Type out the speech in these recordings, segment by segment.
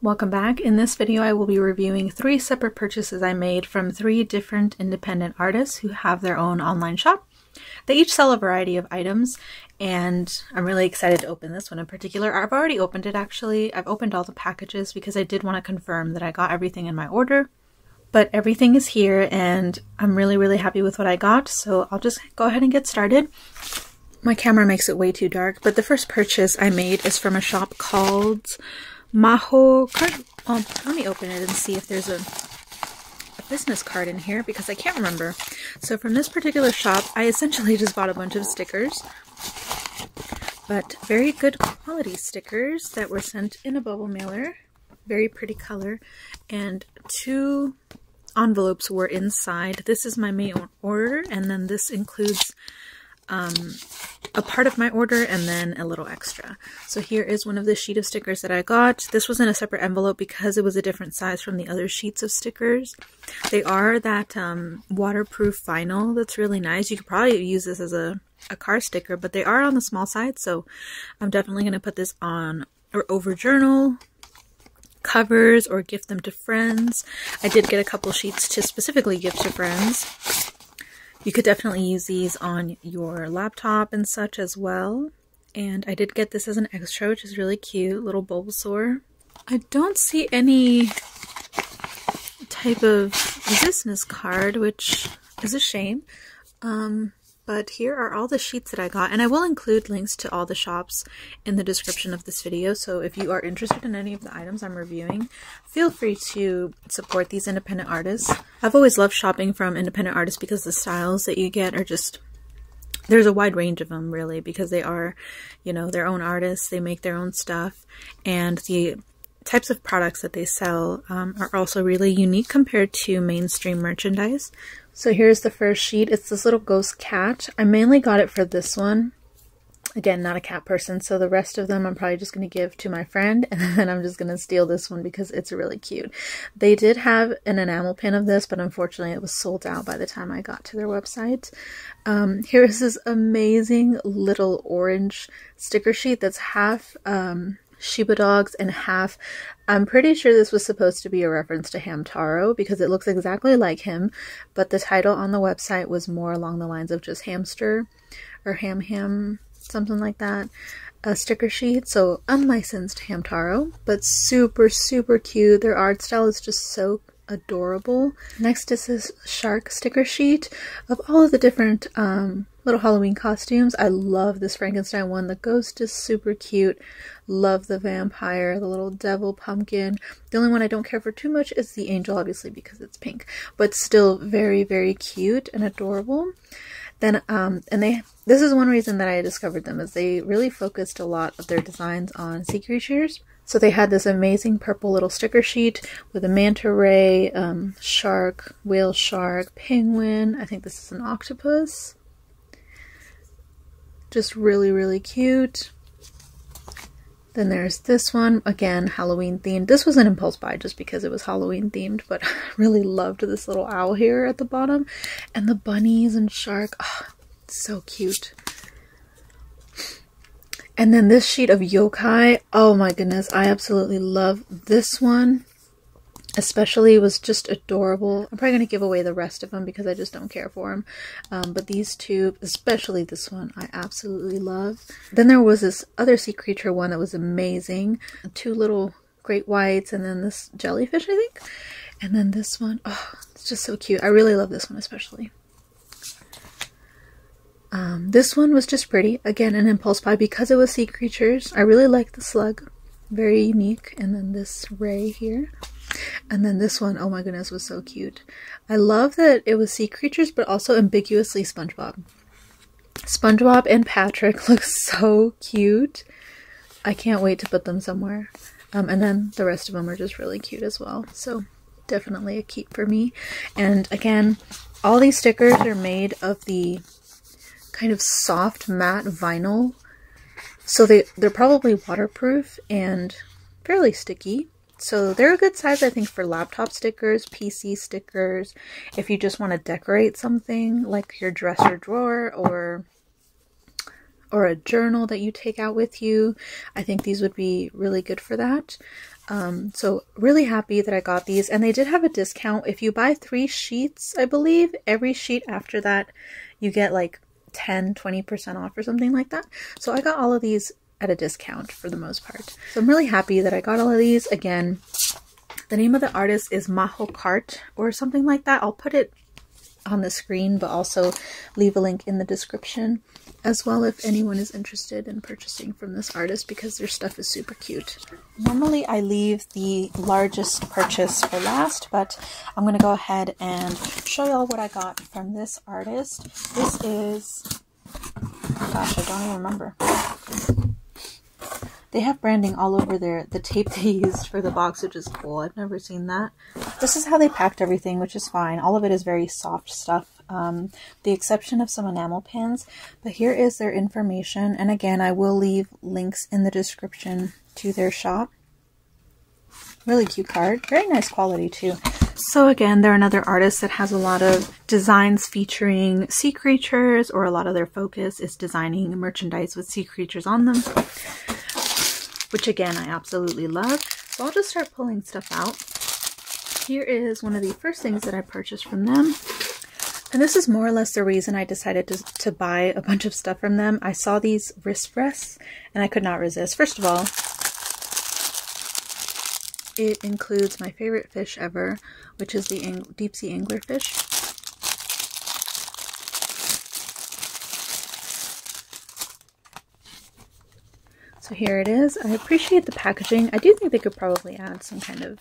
Welcome back. In this video I will be reviewing three separate purchases I made from three different independent artists who have their own online shop. They each sell a variety of items and I'm really excited to open this one in particular. I've already opened it actually. I've opened all the packages because I did want to confirm that I got everything in my order. But everything is here and I'm really really happy with what I got so I'll just go ahead and get started. My camera makes it way too dark but the first purchase I made is from a shop called Mahoukarp. Let me open it and see if there's a, a business card in here because I can't remember. So from this particular shop, I essentially just bought a bunch of stickers, but very good quality stickers that were sent in a bubble mailer. Very pretty color, and two envelopes were inside. This is my main order, and then this includes um, a part of my order and then a little extra. So here is one of the sheet of stickers that I got. This was in a separate envelope because it was a different size from the other sheets of stickers. They are that um, waterproof vinyl that's really nice. You could probably use this as a, a car sticker, but they are on the small side, so I'm definitely going to put this on or over journal covers or gift them to friends. I did get a couple sheets to specifically give to friends. You could definitely use these on your laptop and such as well. And I did get this as an extra, which is really cute, little Bulbasaur. I don't see any type of business card, which is a shame. Um, but here are all the sheets that I got, and I will include links to all the shops in the description of this video, so if you are interested in any of the items I'm reviewing, feel free to support these independent artists. I've always loved shopping from independent artists because the styles that you get are just there's a wide range of them really because they are you know their own artists they make their own stuff and the types of products that they sell um, are also really unique compared to mainstream merchandise so here's the first sheet. It's this little ghost cat. I mainly got it for this one. Again, not a cat person, so the rest of them I'm probably just going to give to my friend, and then I'm just going to steal this one because it's really cute. They did have an enamel pin of this, but unfortunately it was sold out by the time I got to their website. Um, here is this amazing little orange sticker sheet that's half um, Shiba dogs and half. I'm pretty sure this was supposed to be a reference to Hamtaro because it looks exactly like him, but the title on the website was more along the lines of just hamster or ham ham, something like that. A sticker sheet, so unlicensed Hamtaro, but super, super cute. Their art style is just so adorable. Next is this shark sticker sheet of all of the different um, little Halloween costumes. I love this Frankenstein one. The ghost is super cute. Love the vampire, the little devil pumpkin. The only one I don't care for too much is the angel, obviously, because it's pink, but still very, very cute and adorable. Then, um, and they, this is one reason that I discovered them, is they really focused a lot of their designs on sea creatures. So they had this amazing purple little sticker sheet with a manta ray, um, shark, whale shark, penguin. I think this is an octopus. Just really, really cute. Then there's this one, again, Halloween themed. This was an impulse buy just because it was Halloween themed, but I really loved this little owl here at the bottom. And the bunnies and shark, oh, so cute. And then this sheet of yokai, oh my goodness, I absolutely love this one especially was just adorable. I'm probably going to give away the rest of them because I just don't care for them. Um, but these two, especially this one, I absolutely love. Then there was this other sea creature one that was amazing. Two little great whites and then this jellyfish, I think. And then this one, oh, it's just so cute. I really love this one especially. Um, this one was just pretty. Again, an impulse buy because it was sea creatures. I really like the slug. Very unique. And then this ray here. And then this one, oh my goodness, was so cute. I love that it was sea creatures, but also ambiguously SpongeBob. SpongeBob and Patrick look so cute. I can't wait to put them somewhere. Um, and then the rest of them are just really cute as well. So definitely a keep for me. And again, all these stickers are made of the kind of soft matte vinyl. So they, they're probably waterproof and fairly sticky. So they're a good size, I think, for laptop stickers, PC stickers, if you just want to decorate something like your dresser drawer or or a journal that you take out with you. I think these would be really good for that. Um, so really happy that I got these and they did have a discount. If you buy three sheets, I believe every sheet after that, you get like 10, 20% off or something like that. So I got all of these at a discount for the most part. So I'm really happy that I got all of these. Again, the name of the artist is Majo Cart or something like that. I'll put it on the screen, but also leave a link in the description as well if anyone is interested in purchasing from this artist because their stuff is super cute. Normally I leave the largest purchase for last, but I'm going to go ahead and show y'all what I got from this artist. This is, gosh, I don't even remember. They have branding all over there. The tape they used for the box, which is cool. I've never seen that. This is how they packed everything, which is fine. All of it is very soft stuff. Um, the exception of some enamel pins. But here is their information. And again, I will leave links in the description to their shop. Really cute card. Very nice quality too. So again, they're another artist that has a lot of designs featuring sea creatures or a lot of their focus is designing merchandise with sea creatures on them which again I absolutely love. So I'll just start pulling stuff out. Here is one of the first things that I purchased from them. And this is more or less the reason I decided to, to buy a bunch of stuff from them. I saw these wrist rests and I could not resist. First of all, it includes my favorite fish ever, which is the deep sea anglerfish. So here it is. I appreciate the packaging. I do think they could probably add some kind of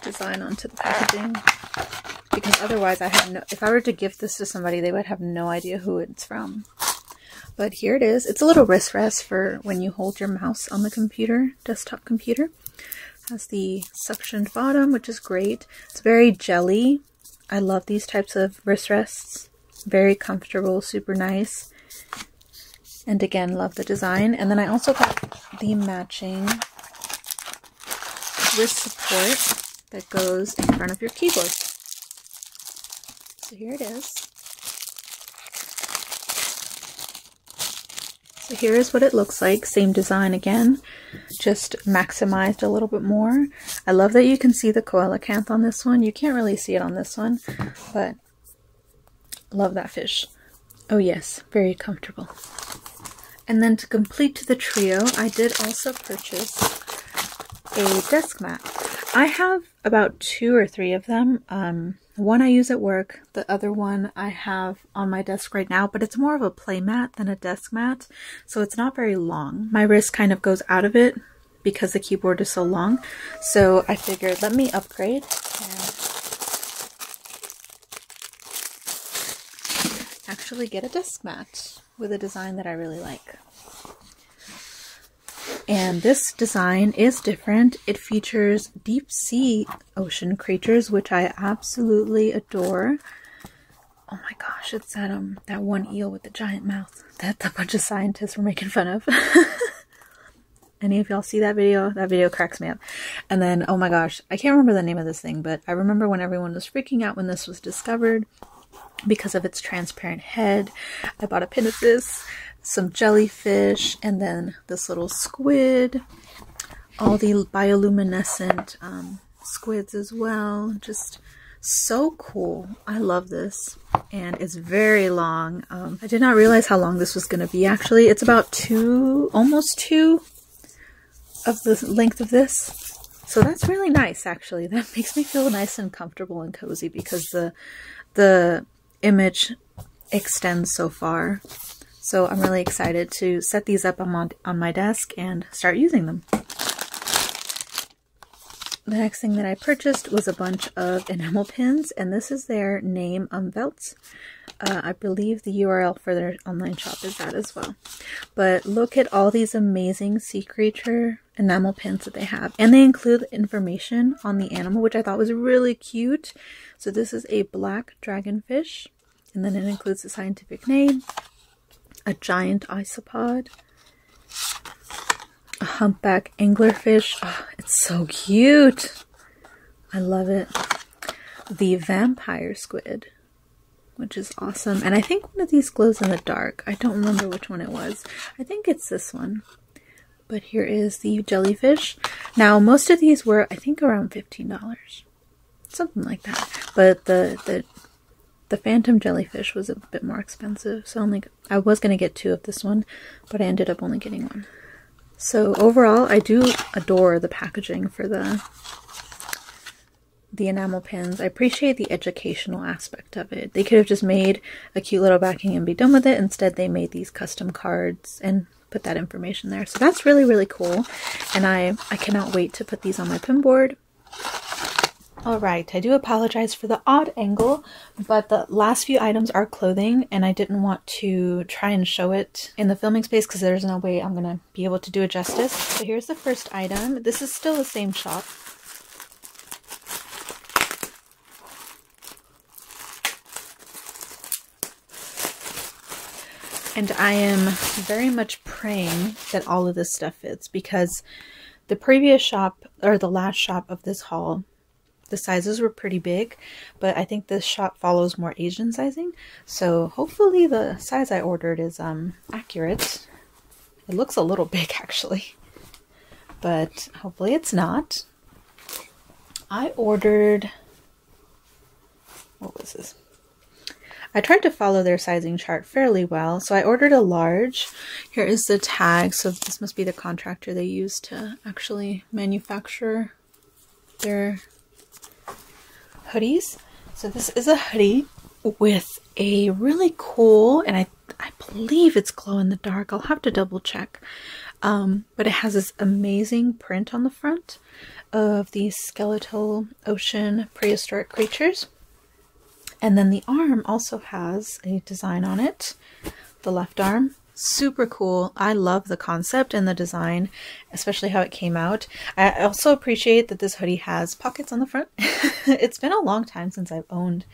design onto the packaging because otherwise I have no, if I were to gift this to somebody, they would have no idea who it's from. But here it is. It's a little wrist rest for when you hold your mouse on the computer, desktop computer. Has the suctioned bottom, which is great. It's very jelly. I love these types of wrist rests. Very comfortable, super nice. And again, love the design. And then I also got the matching wrist support that goes in front of your keyboard. So here it is. So here is what it looks like. Same design again, just maximized a little bit more. I love that you can see the coelacanth on this one. You can't really see it on this one, but love that fish. Oh yes, very comfortable. And then to complete the trio, I did also purchase a desk mat. I have about two or three of them. Um, one I use at work, the other one I have on my desk right now, but it's more of a play mat than a desk mat, so it's not very long. My wrist kind of goes out of it because the keyboard is so long, so I figured let me upgrade and actually get a desk mat with a design that I really like. And this design is different. It features deep sea ocean creatures, which I absolutely adore. Oh my gosh, it's that um that one eel with the giant mouth that a bunch of scientists were making fun of. Any of y'all see that video? That video cracks me up. And then, oh my gosh, I can't remember the name of this thing, but I remember when everyone was freaking out when this was discovered because of its transparent head. I bought a pin of this, some jellyfish, and then this little squid. All the bioluminescent um, squids as well. Just so cool. I love this. And it's very long. Um, I did not realize how long this was going to be actually. It's about two, almost two of the length of this. So that's really nice actually. That makes me feel nice and comfortable and cozy because the the image extends so far. So I'm really excited to set these up on my, on my desk and start using them. The next thing that I purchased was a bunch of enamel pins, and this is their name Umvvelts. Uh, I believe the URL for their online shop is that as well. But look at all these amazing sea creature enamel pins that they have. And they include information on the animal, which I thought was really cute. So this is a black dragonfish. And then it includes the scientific name, a giant isopod, a humpback anglerfish. Oh, it's so cute. I love it. The vampire squid. Which is awesome. And I think one of these glows in the dark. I don't remember which one it was. I think it's this one. But here is the jellyfish. Now, most of these were, I think, around $15. Something like that. But the, the, the phantom jellyfish was a bit more expensive. So only, I was going to get two of this one, but I ended up only getting one. So overall, I do adore the packaging for the the enamel pins. I appreciate the educational aspect of it. They could have just made a cute little backing and be done with it. Instead, they made these custom cards and put that information there. So that's really, really cool. And I, I cannot wait to put these on my pin board. All right, I do apologize for the odd angle, but the last few items are clothing and I didn't want to try and show it in the filming space because there's no way I'm gonna be able to do it justice. So here's the first item. This is still the same shop. And I am very much praying that all of this stuff fits because the previous shop or the last shop of this haul the sizes were pretty big, but I think this shop follows more Asian sizing. So hopefully the size I ordered is um accurate. It looks a little big actually, but hopefully it's not. I ordered, what was this? I tried to follow their sizing chart fairly well, so I ordered a large. Here is the tag, so this must be the contractor they use to actually manufacture their hoodies. So this is a hoodie with a really cool, and I, I believe it's glow in the dark. I'll have to double check. Um, but it has this amazing print on the front of these skeletal ocean prehistoric creatures. And then the arm also has a design on it, the left arm, super cool. I love the concept and the design, especially how it came out. I also appreciate that this hoodie has pockets on the front. it's been a long time since I've owned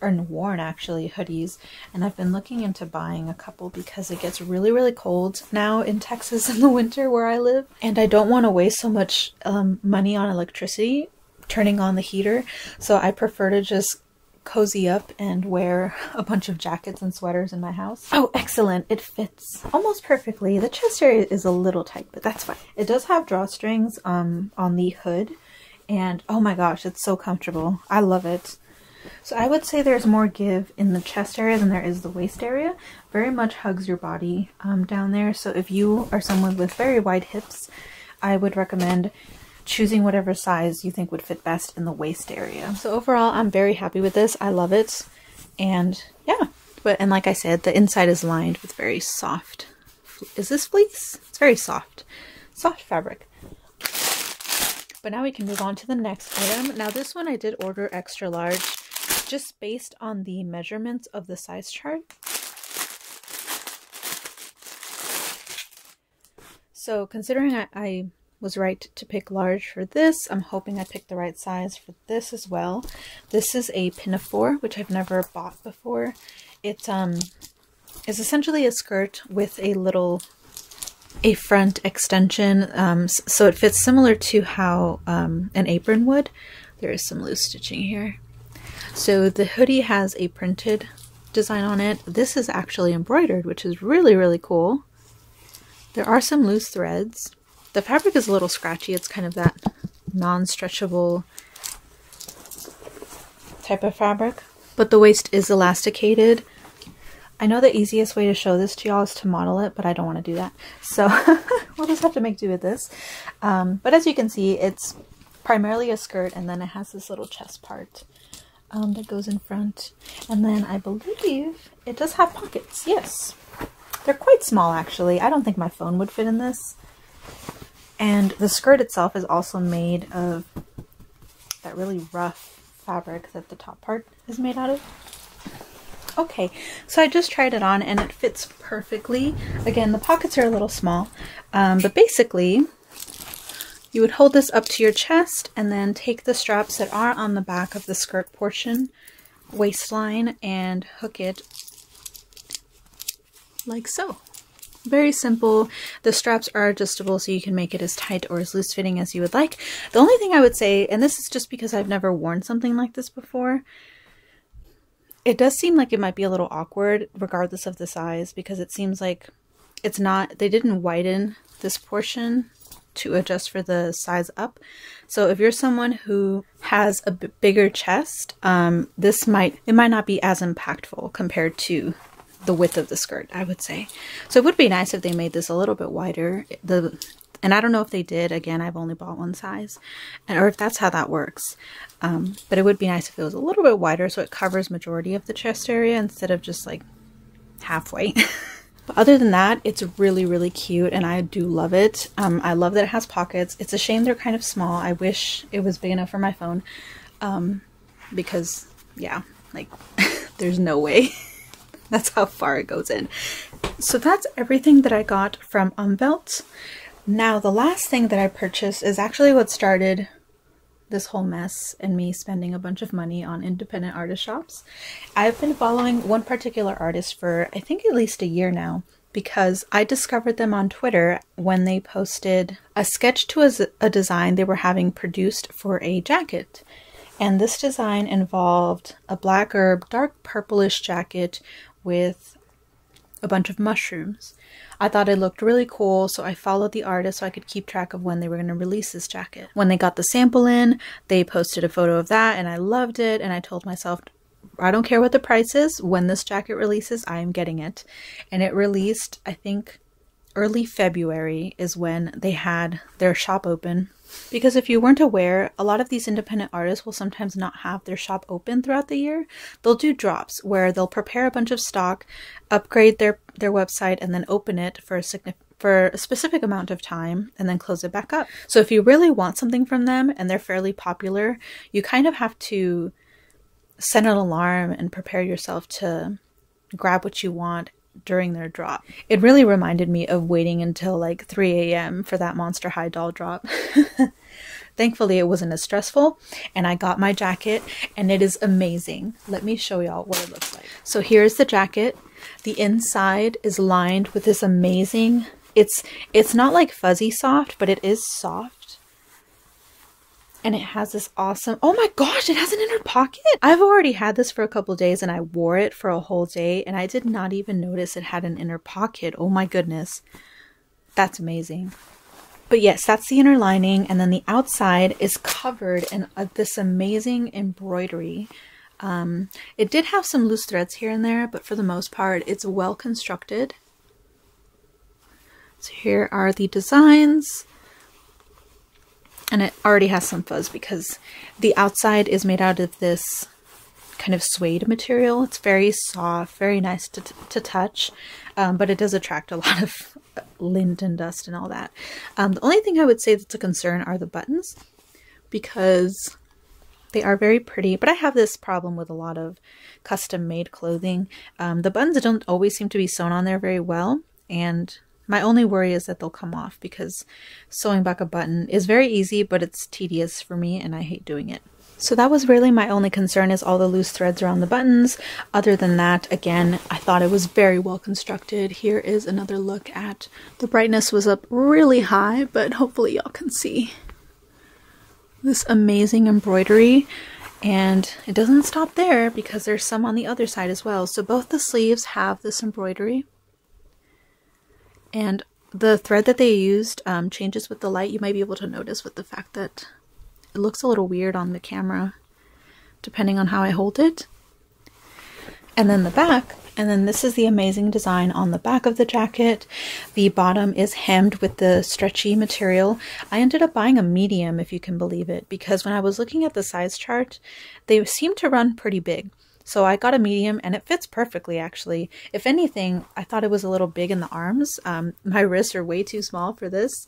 or worn actually hoodies and I've been looking into buying a couple because it gets really really cold now in Texas in the winter where I live and I don't want to waste so much um, money on electricity turning on the heater so I prefer to just cozy up and wear a bunch of jackets and sweaters in my house. Oh, excellent. It fits almost perfectly. The chest area is a little tight, but that's fine. It does have drawstrings um, on the hood. And oh my gosh, it's so comfortable. I love it. So I would say there's more give in the chest area than there is the waist area. Very much hugs your body um, down there. So if you are someone with very wide hips, I would recommend choosing whatever size you think would fit best in the waist area. So overall, I'm very happy with this. I love it. And yeah, but and like I said, the inside is lined with very soft. Is this fleece? It's very soft. Soft fabric. But now we can move on to the next item. Now this one I did order extra large just based on the measurements of the size chart. So considering I, I was right to pick large for this. I'm hoping I picked the right size for this as well. This is a pinafore, which I've never bought before. It um, is essentially a skirt with a little a front extension, um, so it fits similar to how um, an apron would. There is some loose stitching here. So the hoodie has a printed design on it. This is actually embroidered, which is really, really cool. There are some loose threads. The fabric is a little scratchy. It's kind of that non-stretchable type of fabric. But the waist is elasticated. I know the easiest way to show this to y'all is to model it, but I don't want to do that. So we'll just have to make do with this. Um, but as you can see, it's primarily a skirt and then it has this little chest part um, that goes in front. And then I believe it does have pockets. Yes. They're quite small actually. I don't think my phone would fit in this. And the skirt itself is also made of that really rough fabric that the top part is made out of. Okay, so I just tried it on and it fits perfectly. Again, the pockets are a little small, um, but basically you would hold this up to your chest and then take the straps that are on the back of the skirt portion, waistline, and hook it like so. Very simple. The straps are adjustable so you can make it as tight or as loose fitting as you would like. The only thing I would say, and this is just because I've never worn something like this before, it does seem like it might be a little awkward regardless of the size because it seems like it's not, they didn't widen this portion to adjust for the size up. So if you're someone who has a bigger chest, um, this might, it might not be as impactful compared to the width of the skirt, I would say. So it would be nice if they made this a little bit wider. The and I don't know if they did. Again, I've only bought one size, or if that's how that works. Um, but it would be nice if it was a little bit wider so it covers majority of the chest area instead of just like halfway. but other than that, it's really, really cute and I do love it. Um, I love that it has pockets. It's a shame they're kind of small. I wish it was big enough for my phone um, because, yeah, like there's no way. that's how far it goes in. So that's everything that I got from Umvvelt. Now, the last thing that I purchased is actually what started this whole mess and me spending a bunch of money on independent artist shops. I've been following one particular artist for I think at least a year now because I discovered them on Twitter when they posted a sketch to a, a design they were having produced for a jacket. And this design involved a black or dark purplish jacket with a bunch of mushrooms. I thought it looked really cool, so I followed the artist so I could keep track of when they were going to release this jacket. When they got the sample in, they posted a photo of that, and I loved it, and I told myself, I don't care what the price is, when this jacket releases, I am getting it. And it released, I think, early February is when they had their shop open because if you weren't aware, a lot of these independent artists will sometimes not have their shop open throughout the year. They'll do drops where they'll prepare a bunch of stock, upgrade their their website, and then open it for a for a specific amount of time and then close it back up. So if you really want something from them and they're fairly popular, you kind of have to set an alarm and prepare yourself to grab what you want during their drop. It really reminded me of waiting until like 3 a.m. for that Monster High doll drop. Thankfully, it wasn't as stressful, and I got my jacket, and it is amazing. Let me show y'all what it looks like. So here's the jacket. The inside is lined with this amazing. It's it's not like fuzzy soft, but it is soft and it has this awesome oh my gosh it has an inner pocket. I've already had this for a couple days and i wore it for a whole day and i did not even notice it had an inner pocket. Oh my goodness. That's amazing. But yes that's the inner lining and then the outside is covered in uh, this amazing embroidery. Um, it did have some loose threads here and there but for the most part it's well constructed. So here are the designs and it already has some fuzz because the outside is made out of this kind of suede material. It's very soft, very nice to, to touch, um, but it does attract a lot of lint and dust and all that. Um, the only thing I would say that's a concern are the buttons because they are very pretty, but I have this problem with a lot of custom made clothing. Um, the buttons don't always seem to be sewn on there very well, and my only worry is that they'll come off because sewing back a button is very easy, but it's tedious for me and I hate doing it. So that was really my only concern is all the loose threads around the buttons. Other than that, again, I thought it was very well constructed. Here is another look at the brightness was up really high, but hopefully y'all can see this amazing embroidery. And it doesn't stop there because there's some on the other side as well. So both the sleeves have this embroidery and the thread that they used um, changes with the light. You might be able to notice with the fact that it looks a little weird on the camera depending on how I hold it. And then the back, and then this is the amazing design on the back of the jacket. The bottom is hemmed with the stretchy material. I ended up buying a medium, if you can believe it, because when I was looking at the size chart, they seem to run pretty big. So I got a medium and it fits perfectly actually. If anything, I thought it was a little big in the arms. Um, my wrists are way too small for this,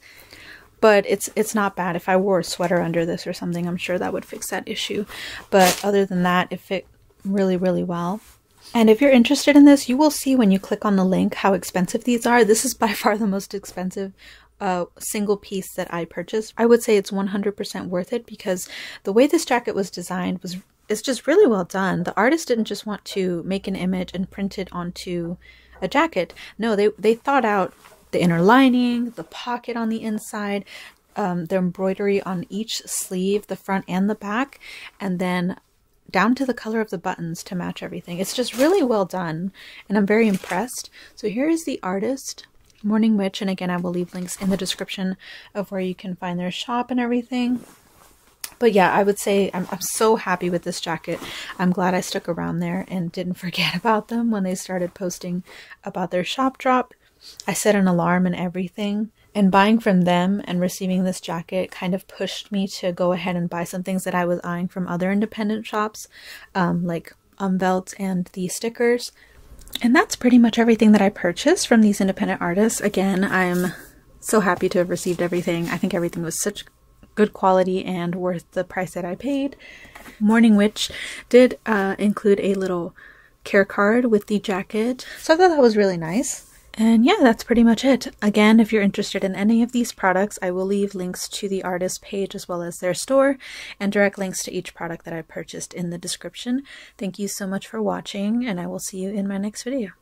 but it's it's not bad. If I wore a sweater under this or something, I'm sure that would fix that issue. But other than that, it fit really, really well. And if you're interested in this, you will see when you click on the link how expensive these are. This is by far the most expensive uh, single piece that I purchased. I would say it's 100% worth it because the way this jacket was designed was it's just really well done. The artist didn't just want to make an image and print it onto a jacket. No, they they thought out the inner lining, the pocket on the inside, um, the embroidery on each sleeve, the front and the back, and then down to the color of the buttons to match everything. It's just really well done and I'm very impressed. So here is the artist, Morning Witch, and again I will leave links in the description of where you can find their shop and everything. But yeah, I would say I'm, I'm so happy with this jacket. I'm glad I stuck around there and didn't forget about them when they started posting about their shop drop. I set an alarm and everything. And buying from them and receiving this jacket kind of pushed me to go ahead and buy some things that I was eyeing from other independent shops, um, like Umvvelt and the stickers. And that's pretty much everything that I purchased from these independent artists. Again, I'm so happy to have received everything. I think everything was such good quality and worth the price that I paid. Morning Witch did uh, include a little care card with the jacket, so I thought that was really nice. And yeah, that's pretty much it. Again, if you're interested in any of these products, I will leave links to the artist page as well as their store and direct links to each product that I purchased in the description. Thank you so much for watching, and I will see you in my next video.